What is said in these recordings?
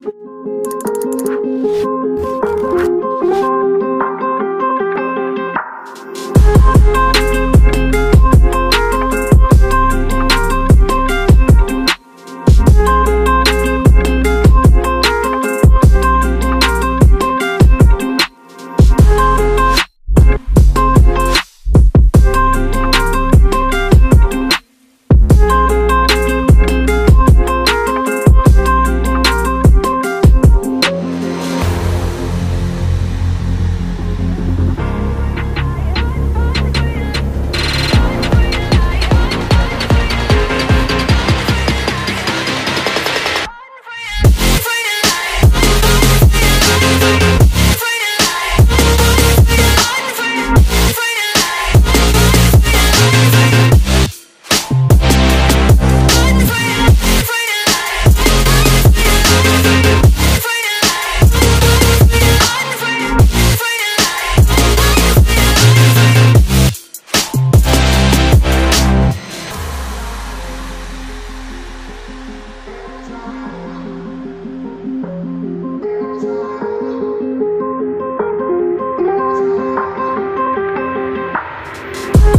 you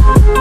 you.